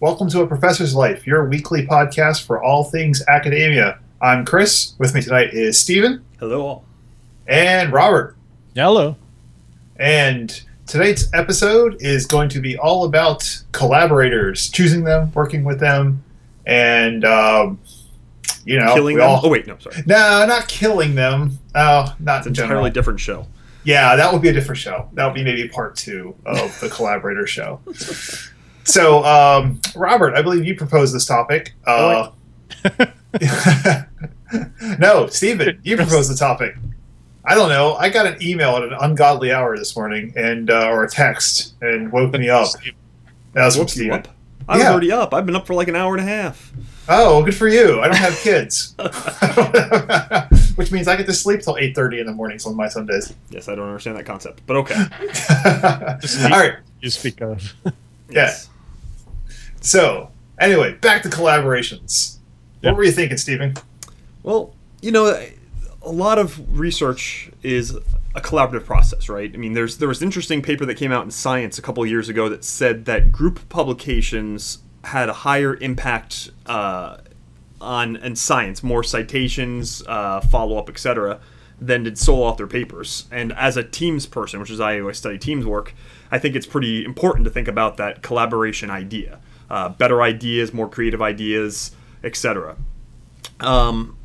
Welcome to A Professor's Life, your weekly podcast for all things academia. I'm Chris. With me tonight is Stephen. Hello, all. And Robert. Hello. And tonight's episode is going to be all about collaborators, choosing them, working with them, and, um, you know, killing them. All... Oh wait, no, sorry. No, not killing them. Oh, not it's an entirely different show. Yeah, that would be a different show. That would be maybe part two of the collaborator show. So, um, Robert, I believe you proposed this topic. Uh, no, Stephen, you proposed the topic. I don't know. I got an email at an ungodly hour this morning, and uh, or a text, and woke me up. That was from Stephen. I was yeah. already up. I've been up for like an hour and a half. Oh, good for you. I don't have kids, which means I get to sleep till eight thirty in the mornings on my Sundays. Yes, I don't understand that concept, but okay. All right, you speak of. yes. So, anyway, back to collaborations. Yep. What were you thinking, Stephen? Well, you know, a lot of research is a collaborative process, right? I mean, there's there was an interesting paper that came out in Science a couple of years ago that said that group publications had a higher impact uh, on in science, more citations, uh, follow up, etc., than did sole author papers. And as a teams person, which is I always study teams work, I think it's pretty important to think about that collaboration idea uh, better ideas, more creative ideas, etc. Um,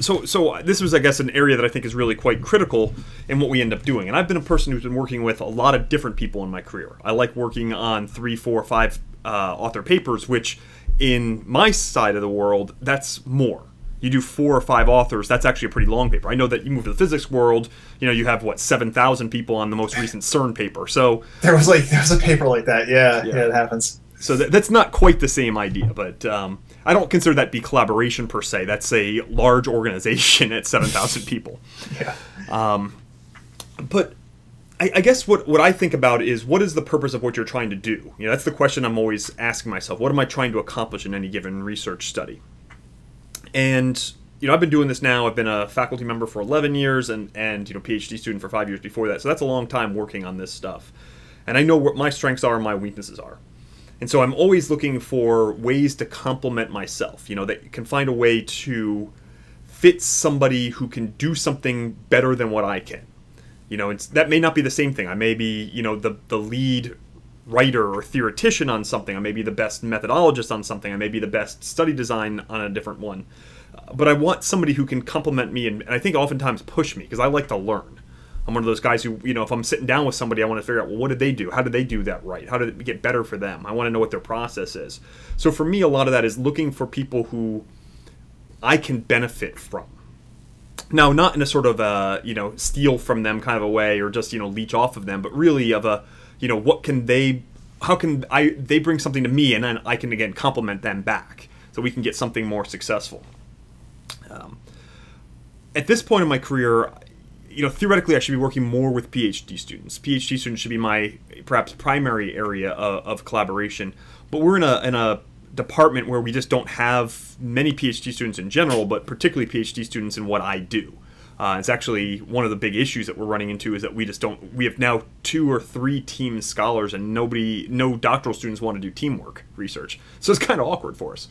so, so this was, I guess, an area that I think is really quite critical in what we end up doing. And I've been a person who's been working with a lot of different people in my career. I like working on three, four, five uh, author papers, which in my side of the world, that's more. You do four or five authors, that's actually a pretty long paper. I know that you move to the physics world, you know, you have what seven thousand people on the most recent CERN paper. So there was like there was a paper like that. Yeah, yeah, yeah it happens so that, that's not quite the same idea, but um, I don't consider that be collaboration per se. That's a large organization at seven thousand people. yeah. Um, but I, I, guess what what I think about is what is the purpose of what you're trying to do? You know, that's the question I'm always asking myself. What am I trying to accomplish in any given research study? And you know, I've been doing this now. I've been a faculty member for 11 years, and and you know, PhD student for five years before that. So that's a long time working on this stuff. And I know what my strengths are and my weaknesses are. And so I'm always looking for ways to complement myself, you know, that can find a way to fit somebody who can do something better than what I can. You know, that may not be the same thing. I may be, you know, the, the lead writer or theoretician on something. I may be the best methodologist on something. I may be the best study design on a different one. But I want somebody who can complement me and, and I think oftentimes push me because I like to learn. I'm one of those guys who, you know, if I'm sitting down with somebody, I want to figure out, well, what did they do? How did they do that right? How did it get better for them? I want to know what their process is. So for me, a lot of that is looking for people who I can benefit from. Now, not in a sort of a, you know, steal from them kind of a way or just, you know, leech off of them, but really of a, you know, what can they, how can I, they bring something to me and then I can, again, compliment them back so we can get something more successful. Um, at this point in my career, you know, theoretically, I should be working more with PhD students. PhD students should be my perhaps primary area of, of collaboration. But we're in a in a department where we just don't have many PhD students in general, but particularly PhD students in what I do. Uh, it's actually one of the big issues that we're running into is that we just don't. We have now two or three team scholars, and nobody, no doctoral students want to do teamwork research. So it's kind of awkward for us.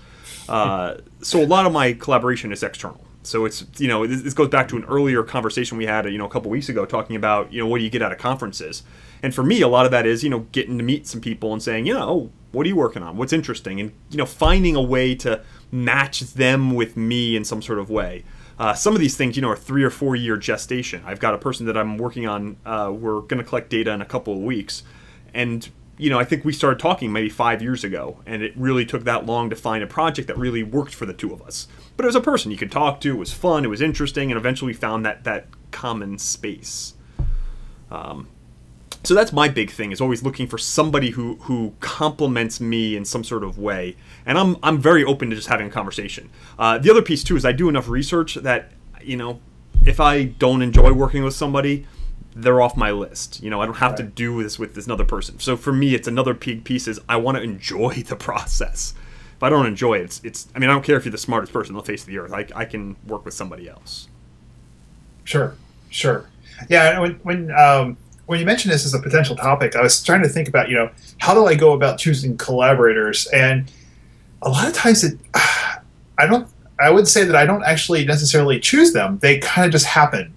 Uh, so a lot of my collaboration is external. So it's you know this goes back to an earlier conversation we had you know a couple weeks ago talking about you know what do you get out of conferences, and for me a lot of that is you know getting to meet some people and saying you know oh, what are you working on what's interesting and you know finding a way to match them with me in some sort of way. Uh, some of these things, you know, are three or four year gestation. I've got a person that I'm working on. Uh, we're going to collect data in a couple of weeks, and you know, I think we started talking maybe five years ago, and it really took that long to find a project that really worked for the two of us. But it was a person you could talk to. It was fun. It was interesting, and eventually we found that that common space. Um, so that's my big thing is always looking for somebody who who complements me in some sort of way, and I'm I'm very open to just having a conversation. Uh, the other piece too is I do enough research that you know if I don't enjoy working with somebody they're off my list. You know, I don't have right. to do this with this another person. So for me, it's another big piece is I want to enjoy the process. If I don't enjoy it, it's, it's I mean, I don't care if you're the smartest person on the face of the earth. I, I can work with somebody else. Sure, sure. Yeah, when, when um, when you mentioned this as a potential topic, I was trying to think about, you know, how do I go about choosing collaborators? And a lot of times it, I don't, I would say that I don't actually necessarily choose them. They kind of just happen.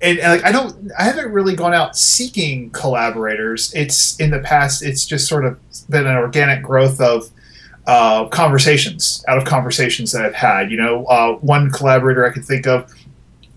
And, and, like I don't, I haven't really gone out seeking collaborators. It's in the past, it's just sort of been an organic growth of uh, conversations out of conversations that I've had. You know, uh, one collaborator I can think of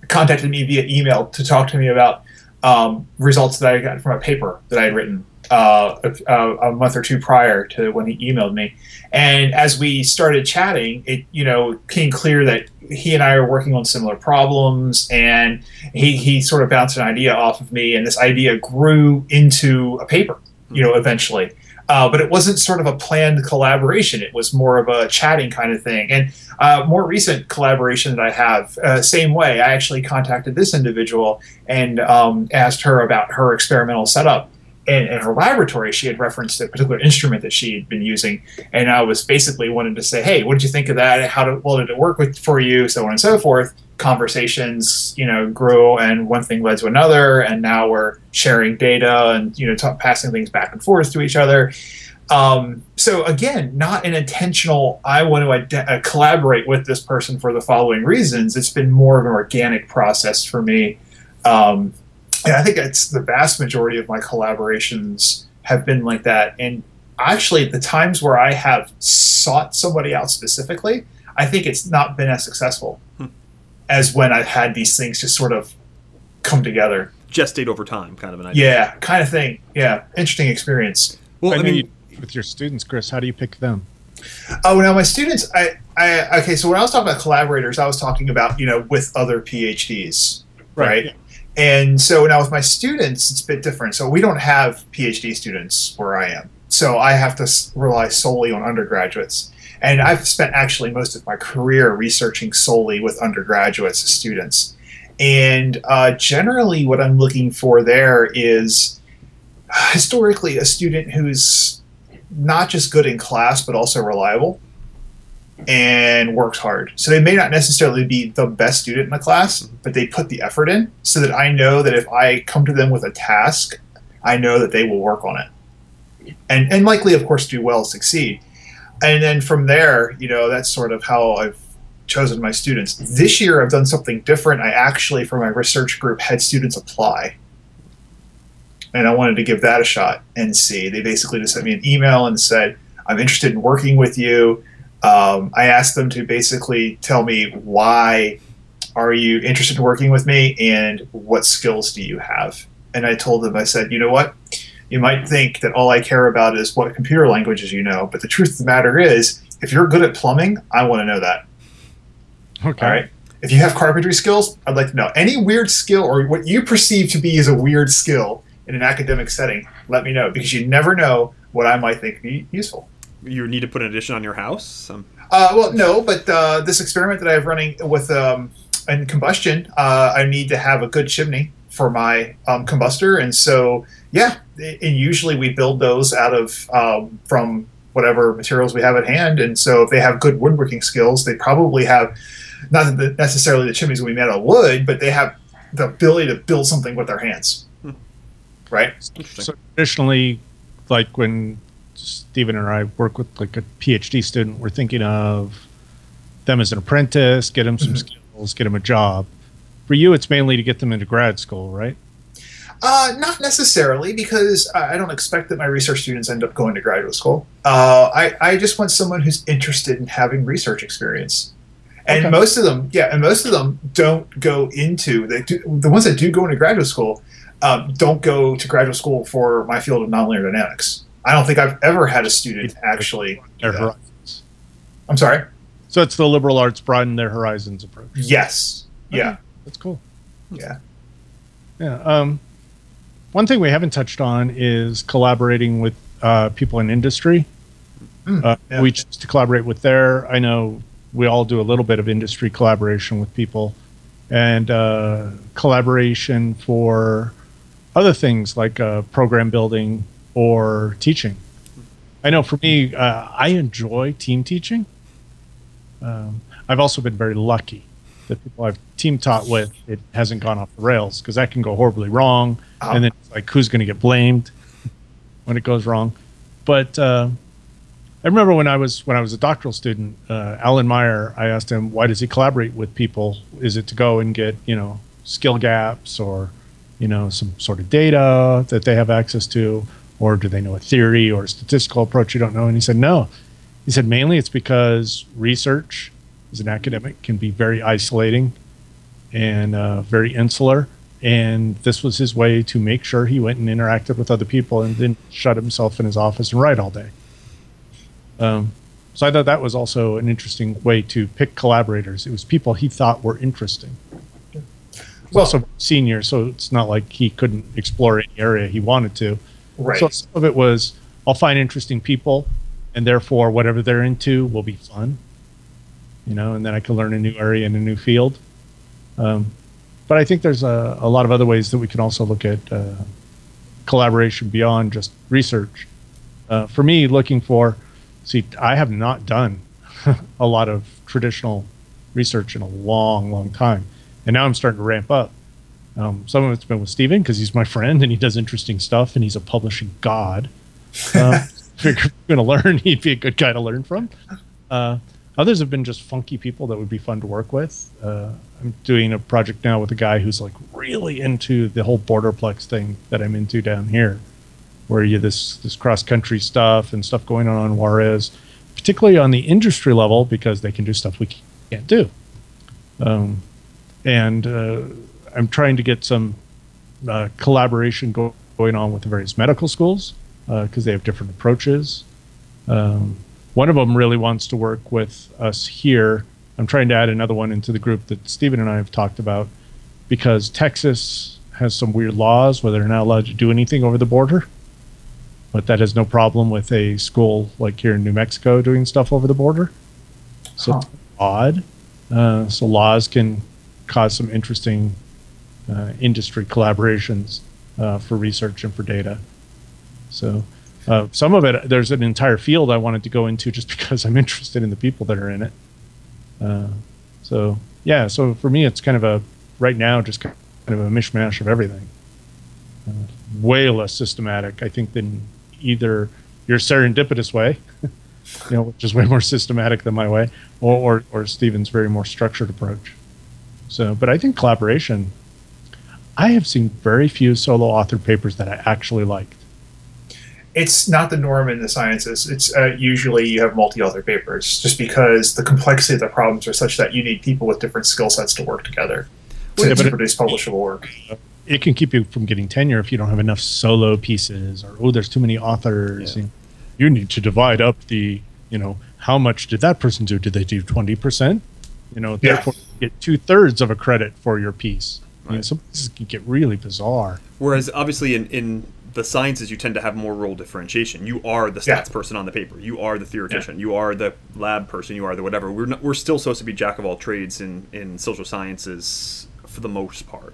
contacted me via email to talk to me about um, results that I got from a paper that I had written uh, a, a, month or two prior to when he emailed me. And as we started chatting, it you know came clear that he and I are working on similar problems, and he he sort of bounced an idea off of me, and this idea grew into a paper. You know, eventually. Uh, but it wasn't sort of a planned collaboration. It was more of a chatting kind of thing. And uh, more recent collaboration that I have, uh, same way. I actually contacted this individual and um, asked her about her experimental setup. In, in, her laboratory, she had referenced a particular instrument that she had been using, and I was basically wanting to say, "Hey, what did you think of that? How did, well did it work with for you?" So on and so forth. Conversations you know grew and one thing led to another. And now we're sharing data and you know t- passing things back and forth to each other. Um, so again not an intentional i want to ad- uh, collaborate with this person for the following reasons. It's been more of an organic process for me. Um, and i think it's the vast majority of my collaborations have been like that and actually the times where i have sought somebody out specifically i think it's not been as successful hmm as when I've had these things just sort of come together. Gestate over time, kind of an idea. Yeah, kind of thing. Yeah, interesting experience. Well, I, I mean, you, with your students, Chris, how do you pick them? Oh, now my students, I, I, okay. So when I was talking about collaborators, I was talking about you know with other PhDs, right? right? And so now with my students, it's a bit different. So we don't have PhD students where I am, so I have to rely solely on undergraduates. And I've spent actually most of my career researching solely with undergraduates as students. And uh, generally, what I'm looking for there is historically a student who's not just good in class, but also reliable and works hard. So they may not necessarily be the best student in the class, but they put the effort in so that I know that if I come to them with a task, I know that they will work on it. And, and likely, of course, do well, succeed and then from there, you know, that's sort of how I've chosen my students. This year, I've done something different. I actually, for my research group, had students apply. And I wanted to give that a shot and see. They basically just sent me an email and said, I'm interested in working with you. Um, I asked them to basically tell me why are you interested in working with me and what skills do you have? And I told them, I said, you know what? you might think that all I care about is what computer languages you know, but the truth of the matter is, if you're good at plumbing, I want to know that. Okay. All right. If you have carpentry skills, I'd like to know any weird skill or what you perceive to be as a weird skill in an academic setting. Let me know because you never know what I might think be useful. You need to put an addition on your house. Um... Uh, well, no, but uh, this experiment that I have running with um, in combustion, uh, I need to have a good chimney for my um, combustor, and so yeah, and usually we build those out of um, from whatever materials we have at hand. And so if they have good woodworking skills, they probably have not necessarily the chimneys will be made out of wood, but they have the ability to build something with their hands. Hmm. Right. So traditionally, like when Stephen and I work with like a PhD student, we're thinking of them as an apprentice, get them some mm-hmm. skills, get them a job. For you, it's mainly to get them into grad school, right? Uh, not necessarily, because I don't expect that my research students end up going to graduate school. Uh, I, I just want someone who's interested in having research experience. And okay. most of them, yeah, and most of them don't go into they do, the ones that do go into graduate school um, don't go to graduate school for my field of nonlinear dynamics. I don't think I've ever had a student actually. Their horizons. I'm sorry. So it's the liberal arts broaden their horizons approach. Yes. Okay. Yeah. That's cool. Yeah. Yeah. Um, one thing we haven't touched on is collaborating with uh, people in industry. Mm, uh, yeah. We choose to collaborate with there. I know we all do a little bit of industry collaboration with people and uh, collaboration for other things like uh, program building or teaching. I know for me, uh, I enjoy team teaching. Um, I've also been very lucky that people I've team taught with, it hasn't gone off the rails because that can go horribly wrong, Oh. and then it's like who's going to get blamed when it goes wrong. But uh, I remember when I was when I was a doctoral student, uh, Alan Meyer. I asked him why does he collaborate with people? Is it to go and get you know skill gaps or you know some sort of data that they have access to, or do they know a theory or a statistical approach you don't know? And he said no. He said mainly it's because research as an academic can be very isolating and uh, very insular. And this was his way to make sure he went and interacted with other people and didn't shut himself in his office and write all day. Um, so I thought that was also an interesting way to pick collaborators. It was people he thought were interesting. Well, Well- also senior, so it's not like he couldn't explore any area he wanted to. Right. So some of it was I'll find interesting people, and therefore whatever they're into will be fun. You know, and then I can learn a new area in a new field. Um, but I think there's a, a lot of other ways that we can also look at uh, collaboration beyond just research. Uh, for me, looking for, see, I have not done a lot of traditional research in a long, long time, and now I'm starting to ramp up. Um, some of it's been with Stephen because he's my friend and he does interesting stuff and he's a publishing god. Um, figure if you're going to learn, he'd be a good guy to learn from. Uh, others have been just funky people that would be fun to work with. Uh, I'm doing a project now with a guy who's like really into the whole borderplex thing that I'm into down here, where you this this cross country stuff and stuff going on on Juarez, particularly on the industry level because they can do stuff we can't do. Um, and uh, I'm trying to get some uh, collaboration go- going on with the various medical schools because they have different approaches. Um, one of them really wants to work with us here. I'm trying to add another one into the group that Stephen and I have talked about because Texas has some weird laws where they're not allowed to do anything over the border. But that has no problem with a school like here in New Mexico doing stuff over the border. So it's odd. Uh, so laws can cause some interesting uh, industry collaborations uh, for research and for data. So uh, some of it, there's an entire field I wanted to go into just because I'm interested in the people that are in it. Uh, so yeah, so for me, it's kind of a right now just kind of a mishmash of everything. Uh, way less systematic, I think, than either your serendipitous way, you know, which is way more systematic than my way, or or, or Stephen's very more structured approach. So, but I think collaboration. I have seen very few solo author papers that I actually liked. it's not the norm in the sciences. It's uh, usually you have multi-author papers, just because the complexity of the problems are such that you need people with different skill sets to work together to, Yeah, but to it- produce publishable work. It can keep you from getting tenure if you don't have enough solo pieces, or oh, there's too many authors. Yeah. You, you need to divide up the, you know, how much did that person do? Did they do twenty percent? You know, Yeah. therefore you get two thirds of a credit for your piece. I mean, Right. some pieces can get really bizarre. Whereas obviously in, in the sciences you tend to have more role differentiation. You are the stats Yeah. person on the paper. You are the theoretician. You are the lab person. You are the whatever. We're not, we're still supposed to be jack of all trades in in social sciences for the most part.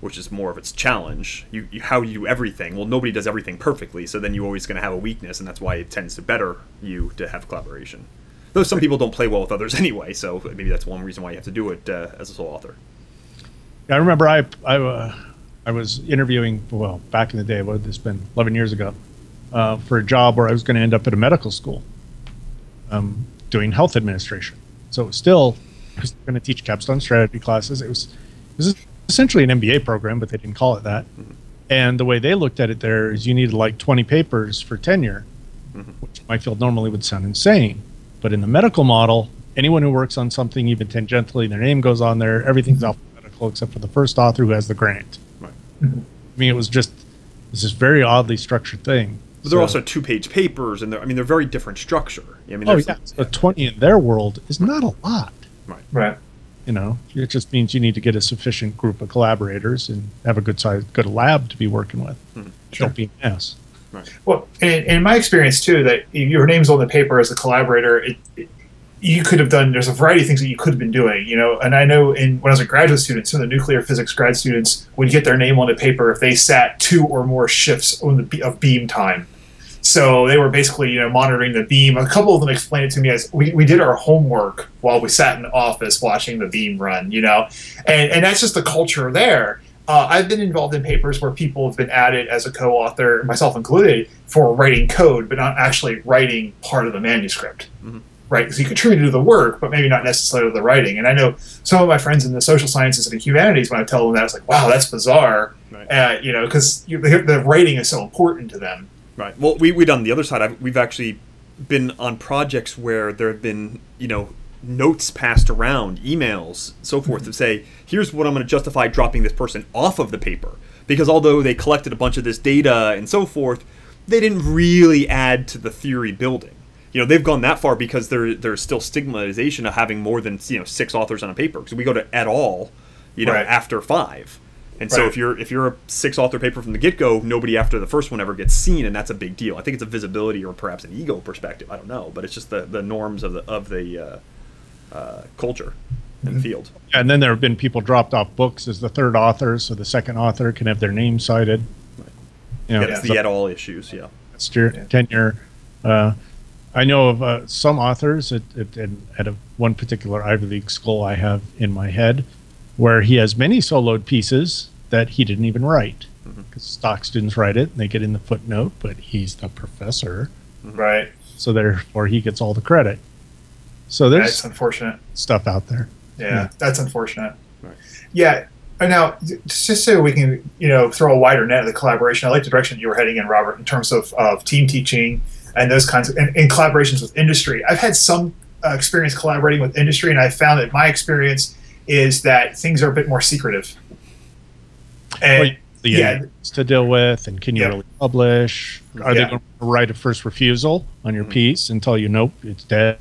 Which is more of its challenge. You, you how you do everything. Well, nobody does everything perfectly, so then you're always going to have a weakness, and that's why it tends to better you to have collaboration. Though some people don't play well with others anyway, so maybe that's one reason why you have to do it uh, as a sole author. I remember I I, uh, I was interviewing well back in the day. What had this been? Eleven years ago, uh, for a job where I was going to end up at a medical school, um, doing health administration. So it was still I was going to teach capstone strategy classes. It was it was essentially an MBA program, but they didn't call it that. And the way they looked at it there is you needed like 20 papers for tenure, which in my field normally would sound insane. But in the medical model, anyone who works on something even tangentially, their name goes on there, everything's alphabetical except for the first author who has the grant. Right. Mm-hmm. I mean, it was just it was this very oddly structured thing. But they're So- also two-page papers, and they're, I mean they're very different structure. I mean, oh yeah, so 20 in their world is not a lot. Right. Right. You know, it just means you need to get a sufficient group of collaborators and have a good size, good lab to be working with. Hmm. Sure. Don't be an ass. Well, in, in my experience too, that if your name's on the paper as a collaborator, it, it, you could have done. There's a variety of things that you could have been doing, you know. And I know in when I was a graduate student, some of the nuclear physics grad students would get their name on the paper if they sat two or more shifts on the of beam time. So they were basically, you know, monitoring the beam. A couple of them explained it to me as we, we did our homework while we sat in the office watching the beam run, you know, and and that's just the culture there. Uh, I've been involved in papers where people have been added as a co-author, myself included, for writing code, but not actually writing part of the manuscript. Mm-hmm. Right, so you contributed to the work, but maybe not necessarily to the writing. And I know some of my friends in the social sciences and the humanities, when I tell them that, it's like, "Wow, that's bizarre," right. uh, you know, because the, the writing is so important to them. Right. Well, we we on the other side. I've, we've actually been on projects where there have been, you know, notes passed around, emails, so forth, mm-hmm. to say, here's what I'm going to justify dropping this person off of the paper. Because although they collected a bunch of this data and so forth, they didn't really add to the theory building. You know, they've gone that far because there there's still stigmatization of having more than you know six authors on a paper. Because we go to et al, you know, right. after five. And right. so if you're if you're a six author paper from the get go, nobody after the first one ever gets seen, and that's a big deal. I think it's a visibility or perhaps an ego perspective. I don't know, but it's just the, the norms of the of the uh, uh, culture and mm-hmm. field. And then there have been people dropped off books as the third author, so the second author can have their name cited. Right. You know, yeah, the et al. issues, yeah. Tenure. Yeah. tenure. Uh, I know of uh, some authors at, at, at a, one particular Ivy League school I have in my head where he has many soloed pieces that he didn't even write because mm-hmm. stock students write it and they get in the footnote, but he's the professor. Right. So therefore he gets all the credit. So there's that's unfortunate stuff out there. Yeah, yeah. that's unfortunate. Right. Yeah. Now, just so we can, you know, throw a wider net of the collaboration, I like the direction you were heading in, Robert, in terms of, of team teaching and those kinds of, and, and collaborations with industry. I've had some uh, experience collaborating with industry, and I found that my experience is that things are a bit more secretive. And well, yeah, to deal with, and can you yeah. really publish? Are yeah. they going to write a first refusal on your mm-hmm. piece and tell you nope, it's dead?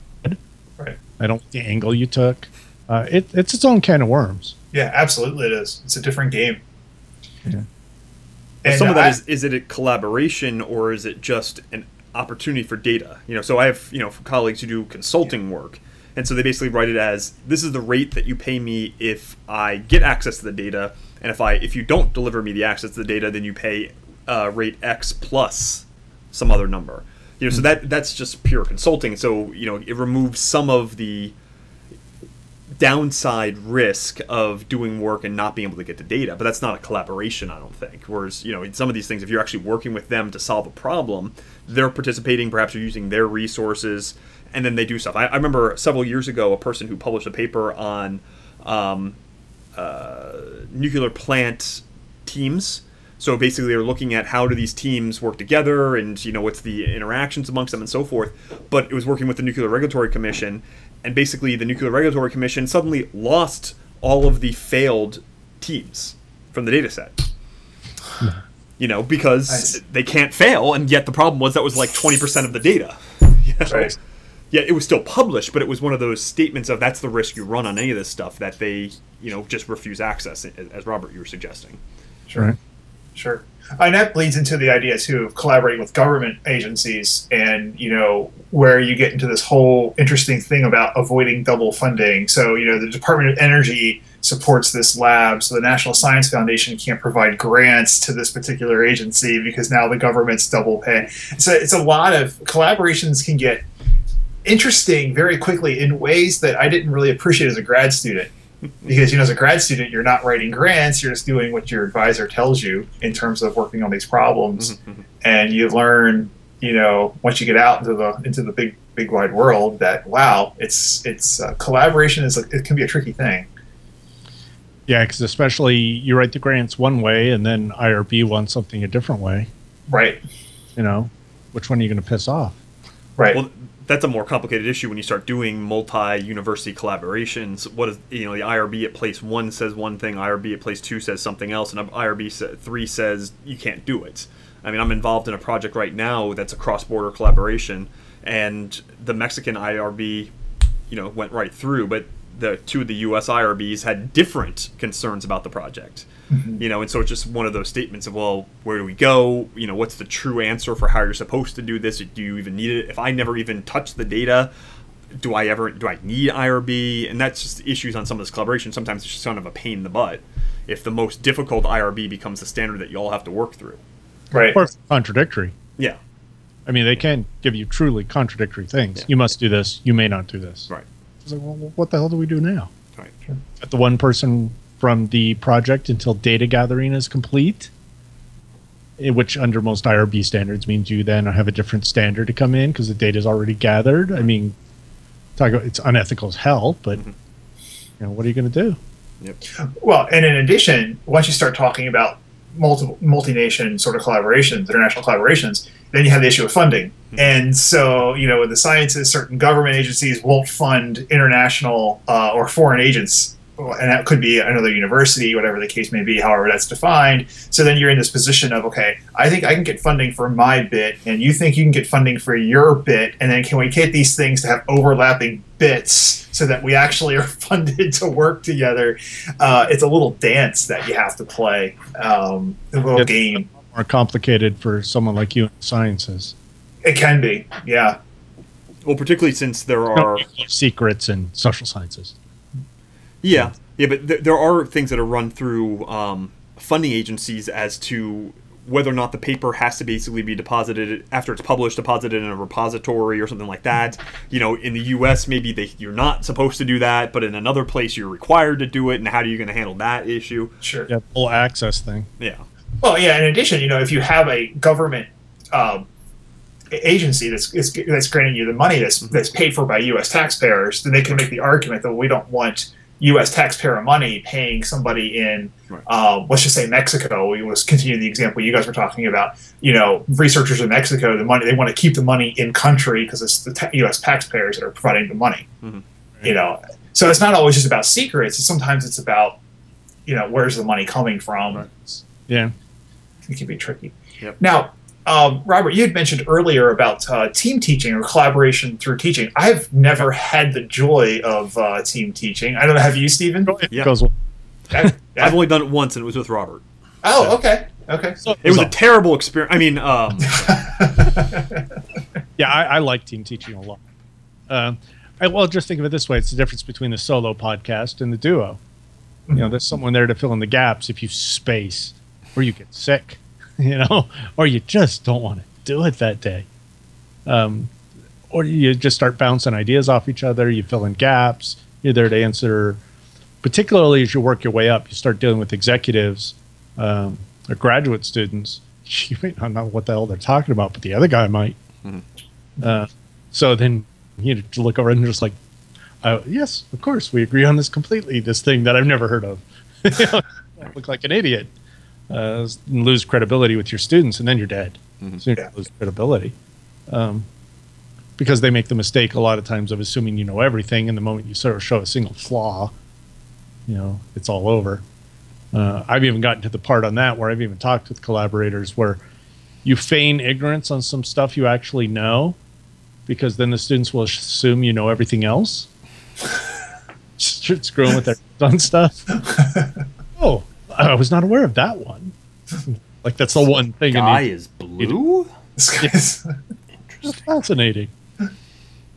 Right. I don't like the angle you took. Uh, it, it's its own can of worms. Yeah, absolutely, it is. It's a different game. Yeah. And some of that I, is is it a collaboration or is it just an opportunity for data? You know, so I have you know colleagues who do consulting yeah. work, and so they basically write it as this is the rate that you pay me if I get access to the data, and if I if you don't deliver me the access to the data, then you pay uh, rate X plus some other number. You know, so hmm. that that's just pure consulting. So you know, it removes some of the downside risk of doing work and not being able to get the data. But that's not a collaboration, I don't think. Whereas you know, in some of these things, if you're actually working with them to solve a problem, they're participating. Perhaps you're using their resources, and then they do stuff. I, I remember several years ago, a person who published a paper on um, uh, nuclear plant teams so basically, they're looking at how do these teams work together, and you know what's the interactions amongst them, and so forth. But it was working with the Nuclear Regulatory Commission, and basically, the Nuclear Regulatory Commission suddenly lost all of the failed teams from the data set. Hmm. You know, because they can't fail, and yet the problem was that was like twenty percent of the data. you know? Right. Yeah, it was still published, but it was one of those statements of that's the risk you run on any of this stuff that they, you know, just refuse access, as Robert you were suggesting. Sure. Sure. And that bleeds into the idea too of collaborating with government agencies, and you know where you get into this whole interesting thing about avoiding double funding. So you know the Department of Energy supports this lab, so the National Science Foundation can't provide grants to this particular agency because now the government's double paying. So it's a lot of collaborations can get interesting very quickly in ways that I didn't really appreciate as a grad student because you know as a grad student you're not writing grants you're just doing what your advisor tells you in terms of working on these problems. Mm-hmm. and you learn you know once you get out into the into the big big wide world that wow it's it's uh, collaboration is a, it can be a tricky thing. Yeah because especially you write the grants one way and then irb wants something a different way. Right. You know which one are you going to piss off? Right. Well that's a more complicated issue when you start doing multi-university collaborations. What is you know the IRB at place one says one thing, IRB at place two says something else, and IRB three says you can't do it. I mean, I'm involved in a project right now that's a cross-border collaboration, and the Mexican IRB, you know, went right through, but the two of the U.S. IRBs had different concerns about the project. Mm-hmm. You know, and so it's just one of those statements of, well, where do we go? You know, what's the true answer for how you're supposed to do this? Do you even need it? If I never even touch the data, do I ever do I need IRB? And that's just issues on some of this collaboration. Sometimes it's just kind of a pain in the butt if the most difficult IRB becomes the standard that you all have to work through. Right. Or contradictory. Yeah. I mean, they can give you truly contradictory things. Yeah. You must do this. You may not do this. Right. It's like, well, what the hell do we do now? Right. At the one person from the project until data gathering is complete, eh, which under most IRB standards means you then have a different standard to come in because the data is already gathered. I mean, talk about, it's unethical as hell, but Mhm. you know, what are you going to do? Well, and in addition, once you start talking about multiple multi-nation sort of collaborations, international collaborations, then you have the issue of funding. And so, you know, with the sciences, certain government agencies won't fund international uh, or foreign agents, and that could be another university, whatever the case may be, however that's defined. So then you're in this position of, okay, I think I can get funding for my bit, and you think you can get funding for your bit, and then can we get these things to have overlapping bits so that we actually are funded to work together? Uh, it's a little dance that you have to play, um, a little Yeah. game. More complicated for someone like you in sciences. It can be, yeah. Well, particularly since there are secrets in social sciences. Yeah, yeah, but th- there are things that are run through um, funding agencies as to whether or not the paper has to basically be deposited after it's published, deposited in a repository or something like that. You know, in the U.S., maybe they, you're not supposed to do that, but in another place, you're required to do it. And how are you going to handle that issue? Sure. Yeah, full access thing. Yeah, Well, yeah. In addition, you know, if you have a government um, agency that's that's granting you the money that's that's paid for by U.S. taxpayers, then they can make the argument that we don't want U.S. taxpayer money paying somebody in, Right. um, let's just say Mexico. We was continue the example you guys were talking about. You know, researchers in Mexico, the money they want to keep the money in country because it's the ta- U.S. taxpayers that are providing the money. Mhm. You know, so it's not always just about secrets. Sometimes it's about, you know, where's the money coming from Right. Yeah. it can be tricky. Yep. Now, um, Robert, you had mentioned earlier about uh, team teaching or collaboration through teaching. I've never had the joy of uh, team teaching. I don't know. Have you, Stephen? Yeah. Goes, Yeah. I've only done it once, and it was with Robert. Oh, okay. Okay. So, It was a terrible experience. I mean, um, Yeah, I, I like team teaching a lot. Um, I, well, just think of it this way: it's the difference between the solo podcast and the duo. You know, there's someone there to fill in the gaps if you space, or you get sick, you know, or you just don't want to do it that day. Um, or you just start bouncing ideas off each other. You fill in gaps. You're there to answer. Particularly as you work your way up, you start dealing with executives um, or graduate students. You may not know what the hell they're talking about, but the other guy might. Uh, so then you look over and just like, uh, yes, of course, we agree on this completely. This thing that I've never heard of. Look like an idiot. Uh, and lose credibility with your students, and then you're dead. So you Yeah. lose credibility. Um, because they make the mistake a lot of times of assuming you know everything, and the moment you sort of show a single flaw, you know, it's all over. Uh, I've even gotten to the part on that where I've even talked with collaborators where you feign ignorance on some stuff you actually know, because then the students will assume you know everything else. Screwing with their done stuff. oh, I was not aware of that one. Like that's the one thing. in the- guy is blue. This guy's- That's fascinating.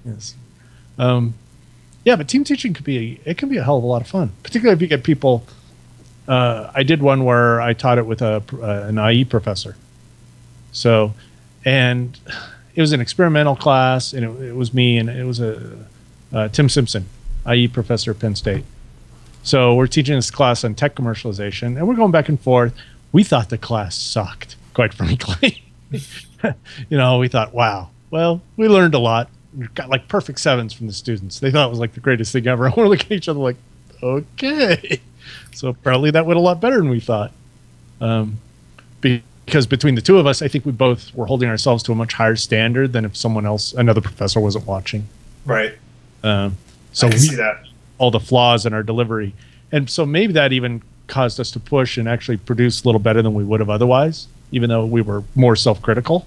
Yes. Um, yeah, but team teaching could be it can be a hell of a lot of fun, particularly if you get people. Uh, I did one where I taught it with a uh, an IE professor. So, and it was an experimental class, and it, it was me, and it was a uh, Tim Simpson, IE professor at Penn State. So we're teaching this class on tech commercialization, and we're going back and forth. We thought the class sucked, quite frankly. you know, we thought, wow, well, we learned a lot. We got like perfect sevens from the students. They thought it was like the greatest thing ever. And we're looking at each other like, okay. So apparently that went a lot better than we thought. Um, because between the two of us, I think we both were holding ourselves to a much higher standard than if someone else, another professor, wasn't watching. right. Um, so I can we see that. All the flaws in our delivery. And so maybe that even caused us to push and actually produce a little better than we would have otherwise, even though we were more self critical.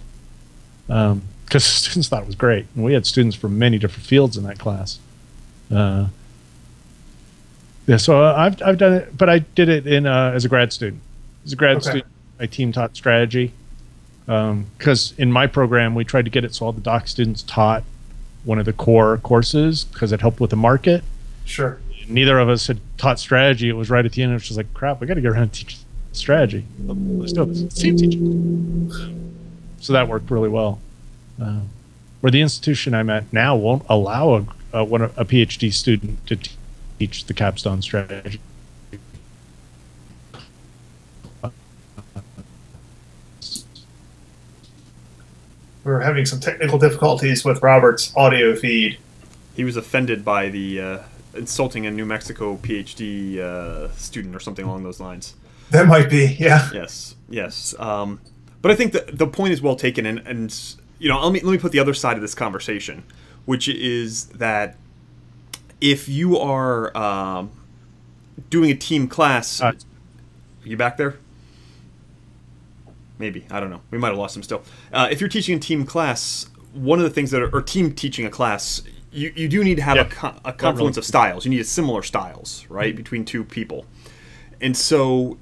Because students thought it was great. And we had students from many different fields in that class. Uh, yeah, so I've, I've done it, but I did it in uh, as a grad student. As a grad Okay. student, my team taught strategy. Because in my program, we tried to get it so all the doc students taught one of the core courses because it helped with the market Sure. neither of us had taught strategy. It was right at the end. It was just like, crap, we got to get around and teach strategy. Let's do it. It's team teaching. So that worked really well. uh, where the institution I'm at now won't allow a a, a PhD student to teach the capstone strategy. We're having some technical difficulties with Robert's audio feed. He was offended by the uh, insulting a New Mexico PhD uh, student or something along those lines. That might be, yeah. Yes, yes. Um, but I think the the point is well taken, and, and you know, let me let me put the other side of this conversation, which is that if you are um, doing a team class, uh, you back there? Maybe I don't know. We might have lost him still. Uh, if you're teaching a team class, one of the things that are or team teaching a class, you, you do need to have a, co- a confluence of styles. You need similar styles, right, mm-hmm. between two people. And so,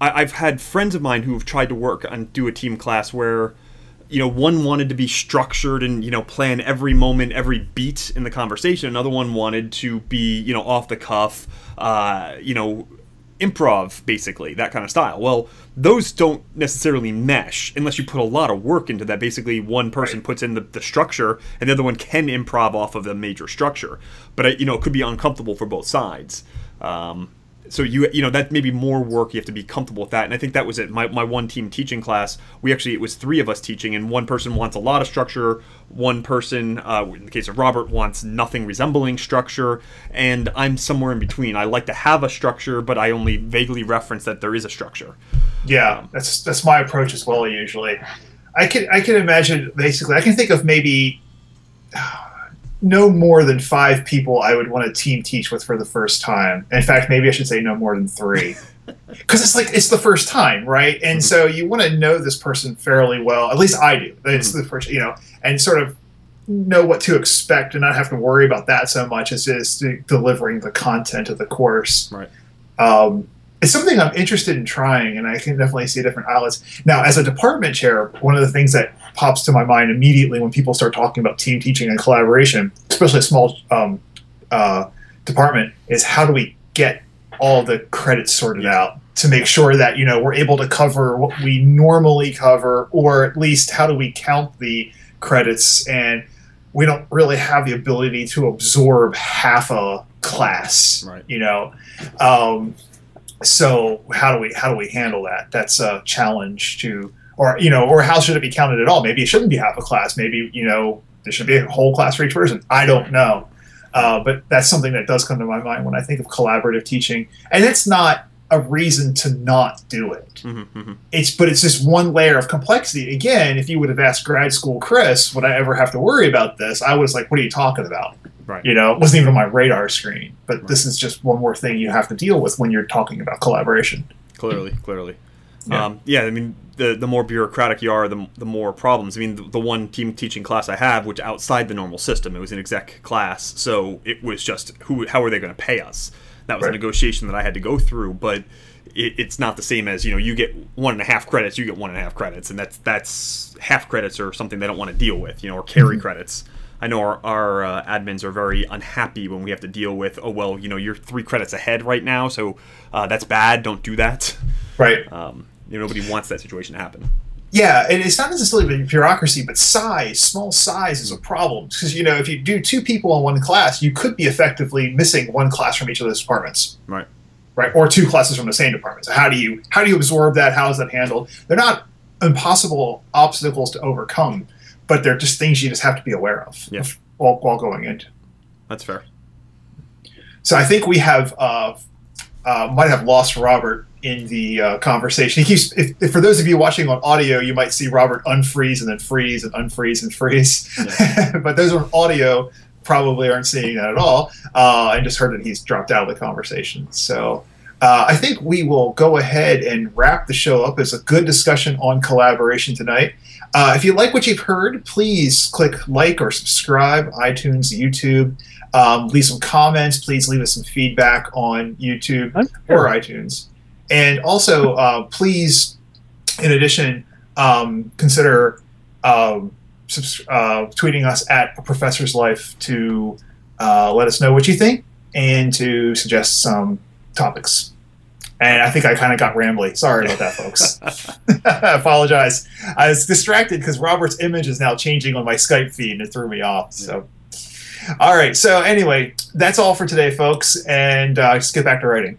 I, I've had friends of mine who have tried to work and do a team class where you know, one wanted to be structured and, you know, plan every moment, every beat in the conversation. Another one wanted to be, you know, off the cuff, uh, you know, improv, basically, that kind of style. Well, those don't necessarily mesh unless you put a lot of work into that. Basically, one person right. puts in the, the structure and the other one can improv off of the major structure. But, uh, you know, it could be uncomfortable for both sides. Um, so you you know that may be more work you have to be comfortable with that. And i think that was it. My, my one team teaching class we actually it was three of us teaching and one person wants a lot of structure. One person uh, in the case of robert wants nothing resembling structure. And i'm somewhere in between. I like to have a structure but i only vaguely reference that there is a structure. Yeah um, that's that's my approach as well usually. I can i can imagine basically i can think of maybe no more than five people I would want to team teach with for the first time. In fact, maybe I should say no more than three. Because it's like it's the first time, right? And mm-hmm. so you want to know this person fairly well. At least I do. It's mm-hmm. the first, you know, and sort of know what to expect and not have to worry about that so much as is delivering the content of the course. Right. Um, it's something I'm interested in trying, and I can definitely see different outlets. Now, as a department chair, one of the things that pops to my mind immediately when people start talking about team teaching and collaboration, especially a small um, uh, department, is how do we get all the credits sorted out to make sure that you know we're able to cover what we normally cover, or at least how do we count the credits and we don't really have the ability to absorb half a class, right. you know. Um, so how do we how do we handle that? That's a challenge to, or you know, or how should it be counted at all? Maybe it shouldn't be half a class. Maybe you know there should be a whole class for each person. I don't know, uh, but that's something that does come to my mind when I think of collaborative teaching, and it's not a reason to not do it. Mm-hmm, mm-hmm. It's but it's just one layer of complexity. Again, if you would have asked grad school Chris, would I ever have to worry about this? I was like, what are you talking about? Right. You know, it wasn't even on my radar screen. But right. this is just one more thing you have to deal with when you're talking about collaboration. Clearly, clearly. Yeah. Um, yeah, I mean, the the more bureaucratic you are, the, the more problems. I mean, the, the, one team teaching class I have, which outside the normal system, it was an exec class, so it was just who, how are they going to pay us? That was right. a negotiation that I had to go through, but it, it's not the same as you know, you get one and a half credits, you get one and a half credits, and that's that's half credits or something they don't want to deal with, you know, or carry mm-hmm. credits. I know our, our uh, admins are very unhappy when we have to deal with, oh, well, you know, you're three credits ahead right now, so uh, that's bad. Don't do that. Right. Um, you know, nobody wants that situation to happen. Yeah, and it's not necessarily bureaucracy, but size. Small size is a problem because you know if you do two people in one class, you could be effectively missing one class from each of those departments. Right. Right, or two classes from the same department. So how do you how do you absorb that? How is that handled? They're not impossible obstacles to overcome but they're just things you just have to be aware of yeah. while, while going into. That's fair. So I think we have uh, uh, might have lost Robert in the uh, conversation. He keeps. If, if, for those of you watching on audio, you might see Robert unfreeze and then freeze and unfreeze and freeze. Yeah. but those on audio probably aren't seeing that at all. Uh, I just heard that he's dropped out of the conversation. So. Uh, I think we will go ahead and wrap the show up. It's a good discussion on collaboration tonight. Uh, if you like what you've heard, please click like or subscribe, iTunes, YouTube. Um, leave some comments. Please leave us some feedback on YouTube or iTunes. And also, uh, please, in addition, um, consider um, subs- uh, tweeting us at a professor's life to uh, let us know what you think and to suggest some topics. And I think I kind of got rambly. Sorry about that, folks. I apologize. I was distracted because Robert's image is now changing on my Skype feed and it threw me off. So, all right. So, anyway, that's all for today, folks. And uh, just get back to writing.